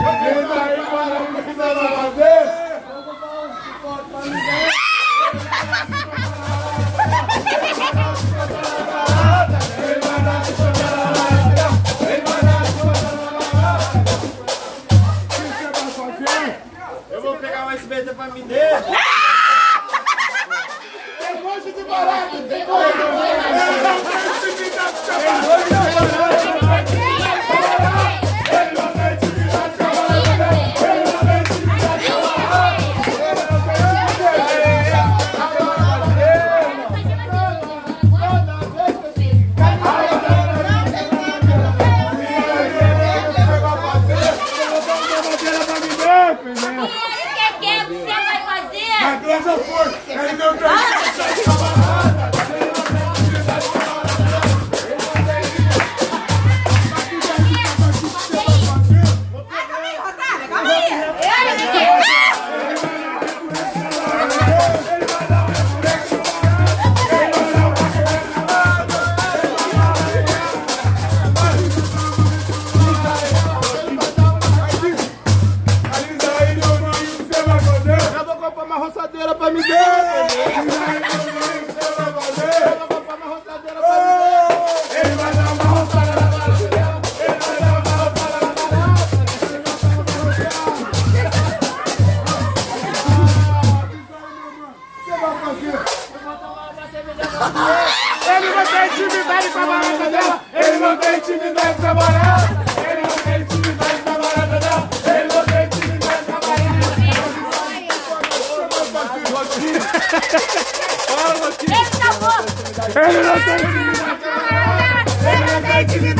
Que você? Eu vou pegar um SBT pra me dar. De barato, Graça foi, ele deu três roçadeira pra me dar. E você vai fazer? Eu vou comprar uma pra me dar. Ele vai dar uma roçada na dela. Ele vai dar uma roçada na base Você vai fazer? Ele não tem intimidade com a barata dela. Ele não tem intimidade Ele não tem intimidade. Ele não tem intimidade. Ele não tem intimidade.